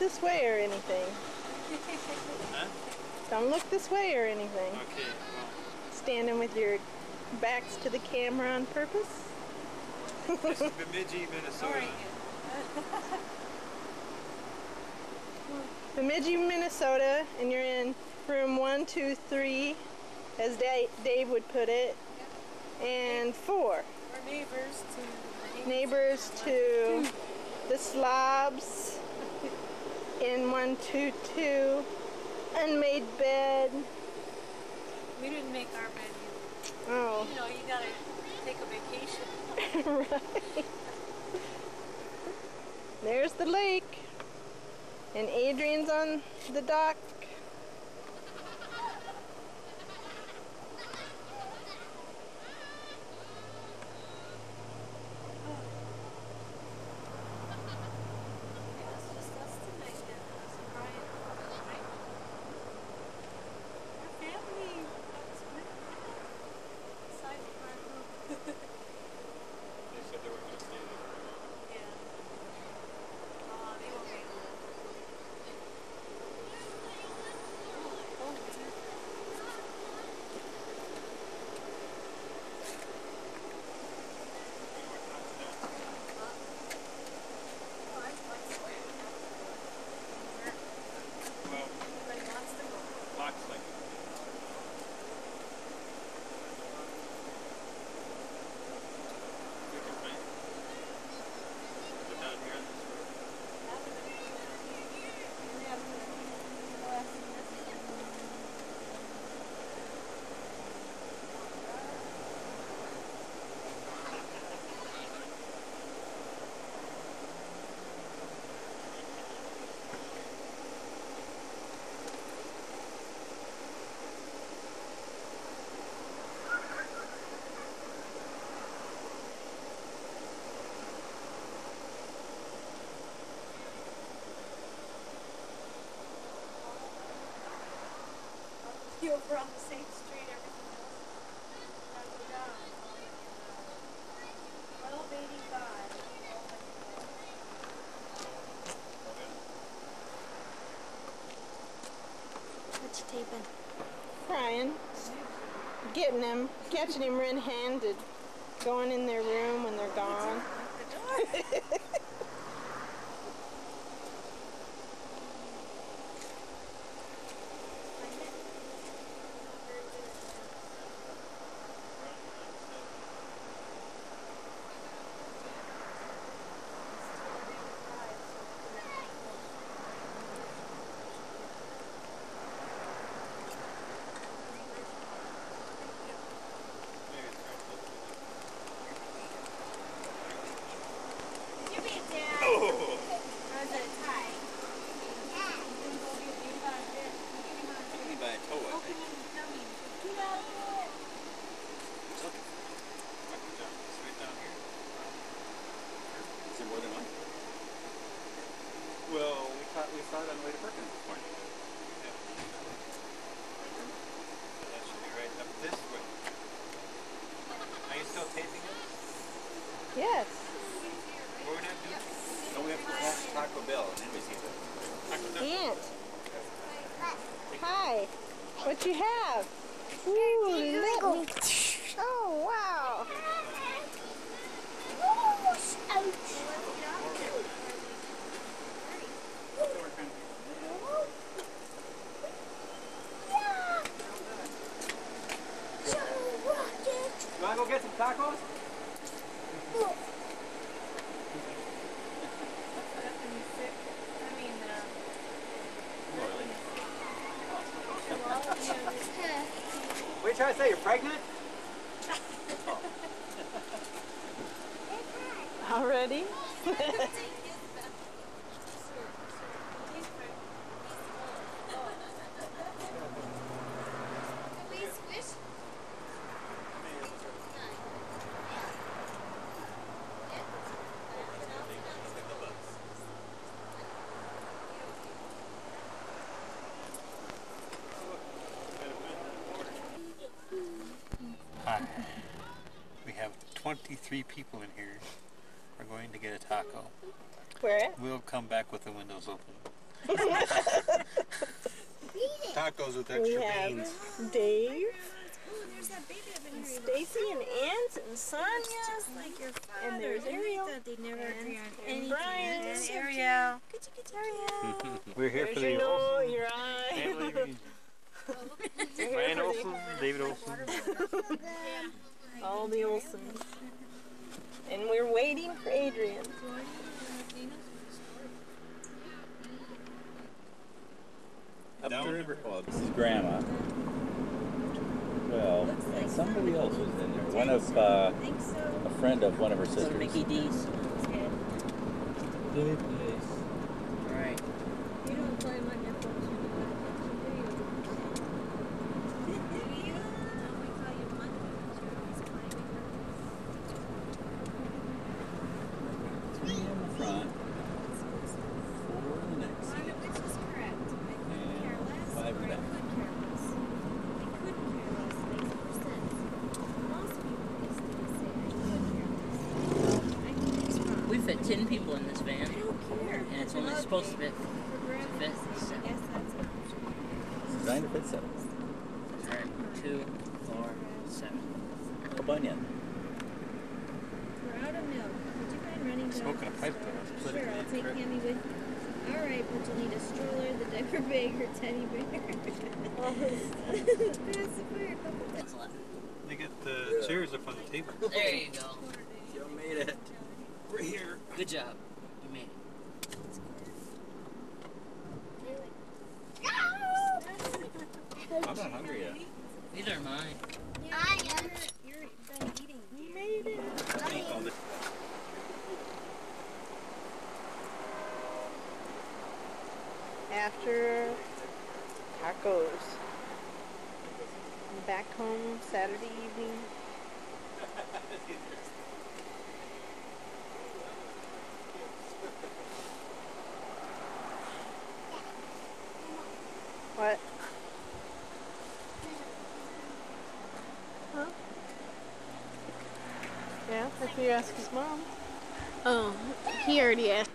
this way or anything. Huh? Don't look this way or anything. Okay, well, Standing with your backs to the camera on purpose. this is Bemidji, Minnesota. Bemidji, Minnesota, and you're in room one, two, three, as Da- Dave would put it, and four. We're neighbors to the Neighbors to the slobs in one, two, two, unmade bed. We didn't make our bed either. Oh, You know, you gotta take a vacation. right. There's the lake, and Adrian's on the dock. Yeah, it's just us tonight then. Us and Brian, right? Our family. That's good. Size of our room. They said they were going to stay there. Yeah. Oh, they won't be able to. Oh, is it? Oh, I like square. Well, Everybody wants to go. looks like it. We can find- Is it down here on this road? You over on the same street, everything else. Now go down. Twelve eighty-five. What you taping? Crying, getting him, catching him red-handed, going in their room when they're gone. Maybe it's right close to You're being dad. this. Oh! How's it tie? Only by a toe, I think. Dr. John, it's right down here. Is there more than one? Well, We thought we saw it on the way to Perkins this morning. that should be right up this way. Are you still taping it? Yes. What we're not doing? Don't we have to go past Taco Bell and then we see the Aunt. Hi. What you have? Ooh, let me. Oh, wow. You wanna go get some tacos? I mean, uh, What are you trying to say? You're pregnant? Already? 23 people in here. We're going to get a taco. Where at? We'll come back with the windows open. Tacos with We extra have beans. Dave, Oh, there's that baby I've been and Stacy, and Aunt, and Sonia. Just like your father. And there's I Ariel. thought they'd never agree on And anything. Brian. That's so Ariel. Good, good, Ariel. We're here There's for your the nose, Olsen your eye. You're Brian here Olson, David Olson. for the- all the Olsons. And we're waiting for Adrian. Up the river. Well, this is Grandma. Well, and somebody else was in there. One of uh, so. a friend of one of her sisters. Mickey D's. Good place. Right. You don't play them on your phone. Do you? No, we call you Monkey because you're always climbing Three in the front, four in the next One seat. of which is correct. I couldn't And care less. five or I back. could care less. I couldn't care less makes more sense. Most people these days say I could care less. I think it's wrong. We fit 10 people in this van, I don't care. and it's only supposed to fit. For breakfast, fit I guess that's an option. Designed to fit seven. Alright, two, four, seven. A bunyan. We're out of milk. Would you running down? Smoking a pipe though. Sure, I'll take incorrect. Cammy with you. All right, but you'll need a stroller, the diaper bag, or teddy bear. Pass the fire a couple times. That's left. They get the chairs up on the table. There you go. You made it. We're here. Good job. You made it. I'm not hungry yet. Neither am I. I am. You're done eating. You made it. Oh, this- After tacos. Back home Saturday evening. What? Huh? Yeah, if you ask his mom. Oh, he already asked.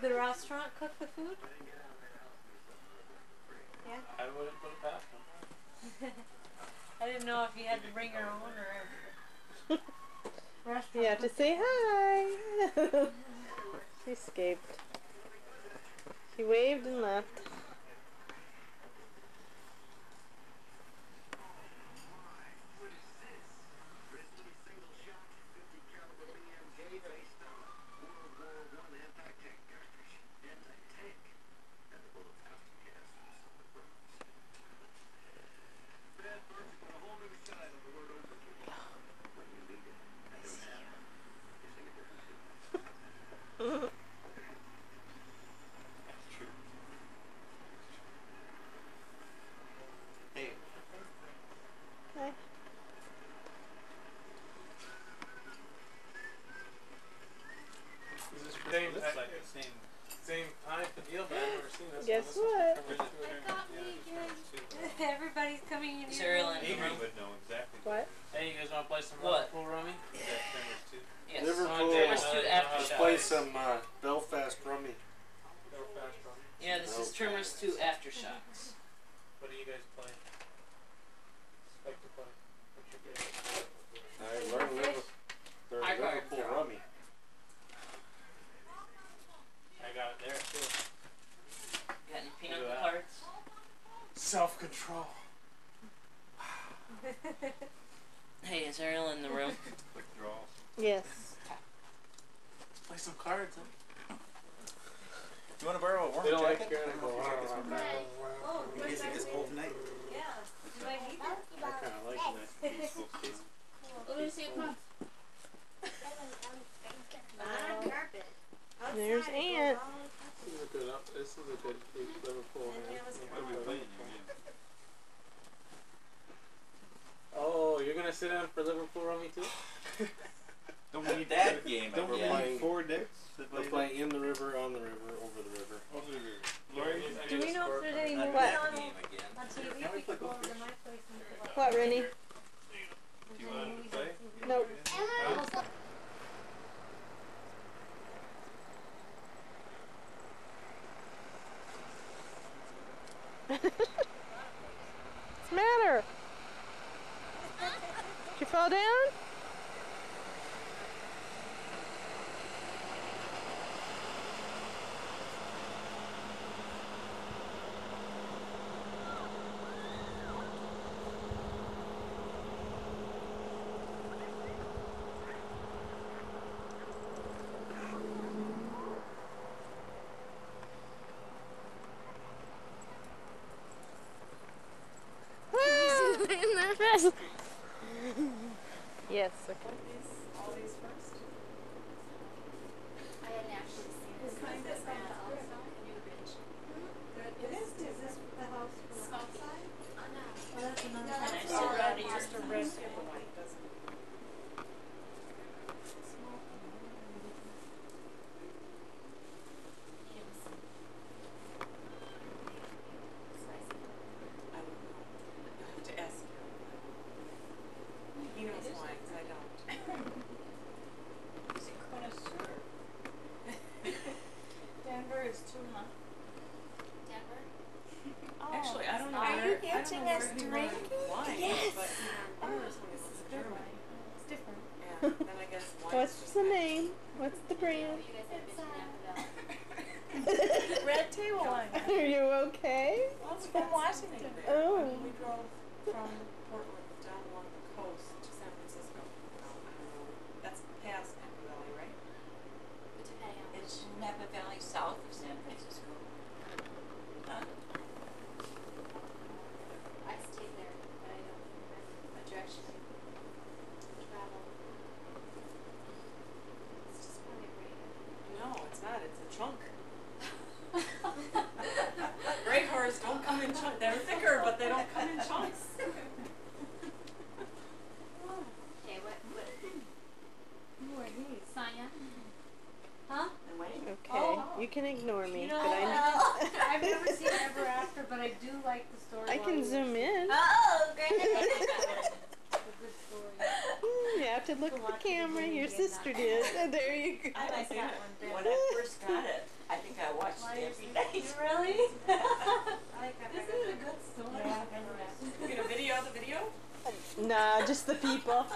Did the restaurant cook the food? I wouldn't put it past them. I didn't know if you had to bring your own or. Restaurant. You have to say hi. she escaped. She waved and left. In that fast. Yes, okay. All these first? I hadn't actually seen this. kind of one sounds also, good. New Ridge. It is, is this the house from outside? Oh, no. Well, that's No, another. that's It's just a a red, red just a one. red and a white, doesn't it? I don't know. I have to ask him. He knows why, 'cause I don't. He's a connoisseur. Denver is too, huh? Denver? Actually, I don't know Are where, you I don't know getting where us he learned drinking? wine, Yes. but he remembers when he was in Germany. It's different. Yeah, then I guess wine. What's the name? What's the Oh, brand? you guys have been to Napa Red table wine. Are you okay? Well, it's from Washington. there. I Oh. mean, we drove from Portland down along the coast to San Francisco. Oh, I don't know. That's past Napa Valley, right? Depending on Is Napa Valley south of San Francisco? Huh? I stayed there, but I don't remember what direction I traveled. It's just probably right. No, it's not. It's a chunk. Gray cars don't come in chunks. They're thicker, but they don't come in chunks. Okay, what, what, Who are these? Sonia? Huh? And Wayne? Okay, Oh. you can ignore me, You know, but I uh, I've never seen Ever After, but I do like the story. I can zoom in. Oh, great. It's a good story. Mm, You have to look at the camera. Your sister did. There you go. I like that one better. When I first got it, I think I watched Why it is every it- night. Really? I like that This is a good story. Yeah, You gonna video the video? Nah, just the people.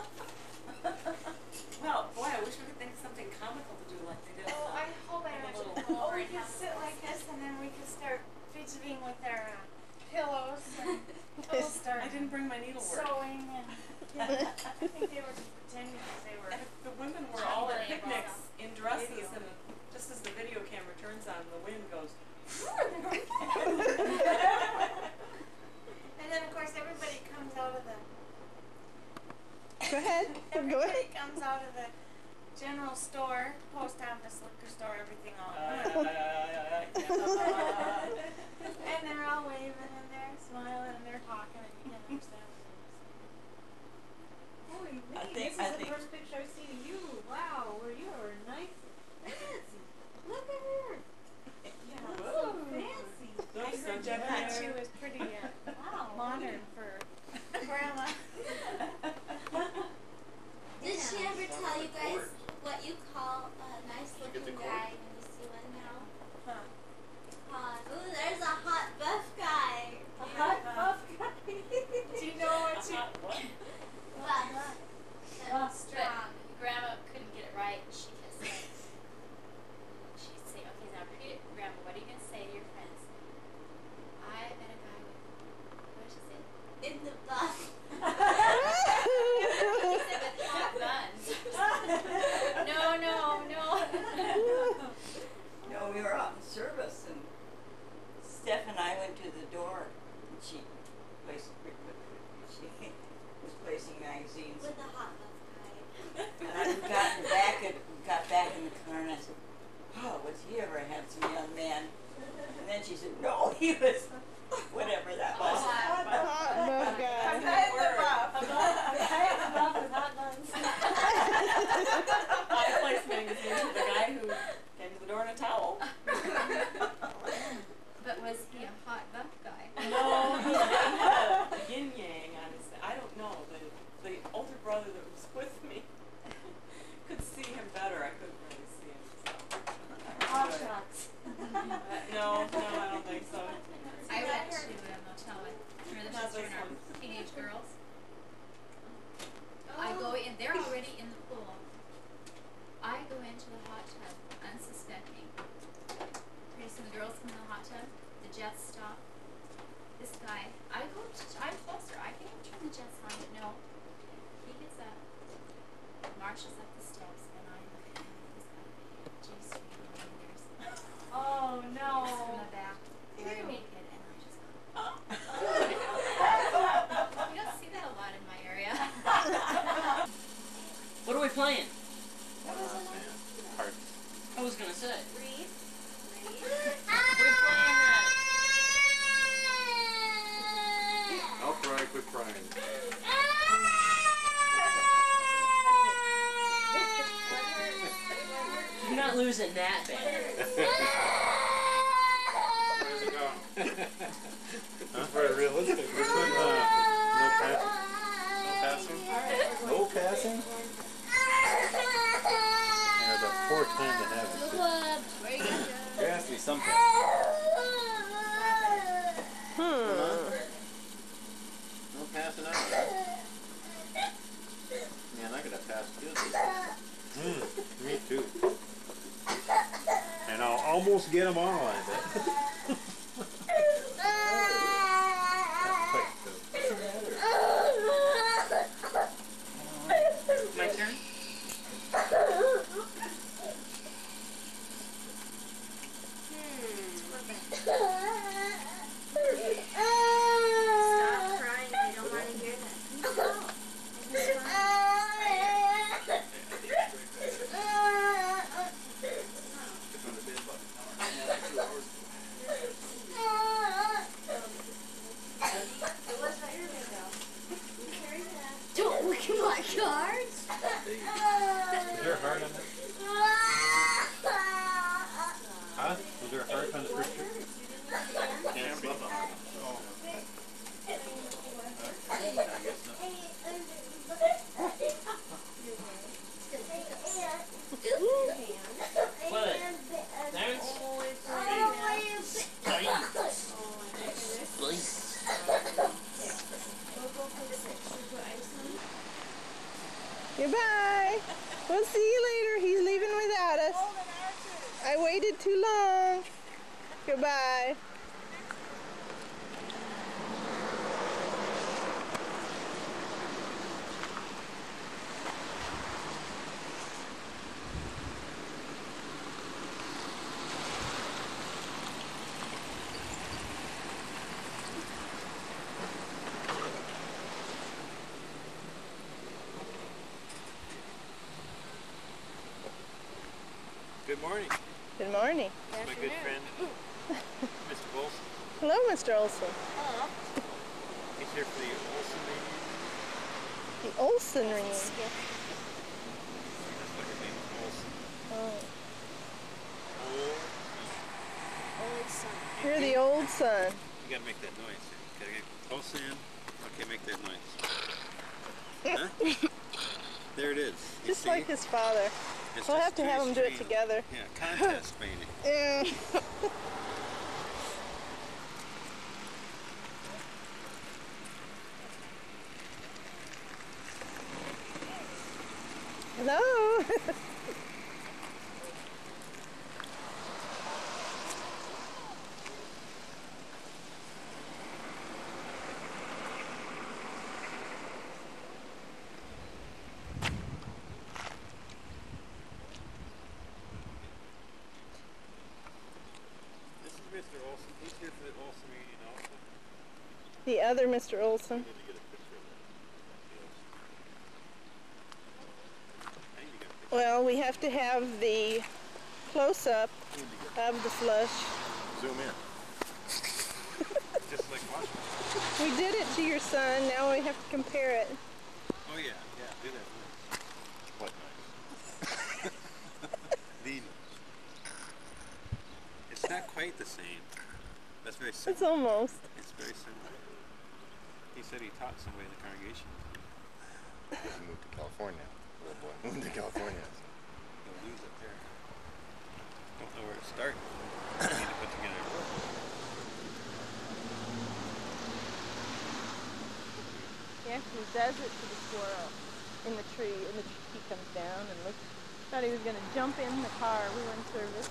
Well, boy, I wish we could think of something comical to do like they did. Oh, I hope I in don't the have to little- go Oh, over we could sit like this and then we could start fidgeting with our uh, pillows and we'll start I didn't bring my needlework. sewing and I think they were just pretending that they were. And the women were all at picnics in dresses, and just as the video camera turns on, the wind goes. And then of course everybody comes out of the Go ahead. Go ahead. comes out of the general store, post office, liquor store, everything all. and they're all waving and they're smiling and they're talking and you can't understand what they're saying. Holy I man, think- this I is the think- first picture I've seen of you. Wow, where you are nice fancy. Look at her. Yeah. That's so fancy. I Looks so heard you thought she was pretty uh, modern for grandma. Did she ever tell you guys what you call a nice looking guy when you see one now? Huh. Uh, ooh, there's a hot buff guy. A hot buff guy. Do you know what she? Buff. Buff. Strong. Grandma, could she placed, she was placing magazines. With the hot dog guy. And I got in the back and got back in the car and I said, Oh, was he ever a handsome young man? And then she said, No, he was whatever that was. Hot dog guy. I'm kind of rough. Love with hot dogs. I placed magazines with the guy who came to the door in a towel. But was he a hot buff guy? No, he had a yin yang on his. I don't know. The the older brother that was with me could see him better. I couldn't really see him. So. Hot shots. Uh, no, no, I don't think so. I went to a motel with three of the Not sisters and our teenage girls. I go oh. in, they're already in the pool. I go into the hot tub, unsuspecting. Pretty soon the girls come in the hot tub, the jets stop. This guy, I go, to, I'm closer, I can even turn the jets on, but no. He gets up, marches up the steps, and I look at him, he's got a G-string on, and there's Oh from no. the back, very naked, and I just go, you don't see that a lot in my area. What are we playing? Hearts. I was gonna say. Read. We're playing that. I'll cry, quit crying. Not losing that bad. Where's it going? That's very realistic. Which one? Uh, no passing? No passing? No passing? Yeah, the fourth time to have it. There has to be some passing. Hmm. No passing out. Man, I could have passed good. Hmm, me too. I'll almost get them all on it. Quick, though. My turn? Stop crying. I don't want to hear that. Don't look at my cards. Is there a heart on that? Huh? Was there a heart on the picture? Can't see. Oh. I guess not. What? There's Please. Goodbye. We'll see you later. He's leaving without us. I waited too long. Goodbye. Good morning. Good morning. My good friend, Mr. Wilson. Hello, Mr. Olson. He's here for the Olson meeting. The Olson ring. That's what his name is, Olson. Oh. Olson. You're the old son. You gotta make that noise. Gotta get Olson. Okay, make that noise. Huh? there it is. You Just see? like his father. It's We'll have to have them do it together. Yeah, contest painting. Yeah. Hello. This is Mr. Olson. He's here for the Olson meeting also. The other Mr. Olson. Need to get a picture of that. Yes. I need to get a picture. Well, we have to have the close-up I need to get of the flush. zoom in. Just like Washington. We did it to your son. Now we have to compare it. Oh yeah, yeah, do that. nice. What nice? the nice. It's not quite the same. That's very It's almost. It's very similar. He said he taught somebody in the congregation. He moved to California. Little boy moved to California. He'll lose it there. Don't know where to start. Need to put together a book. He actually does it to the squirrel in the tree, and the tree comes down and looks. Thought he was gonna jump in the car. We were in service.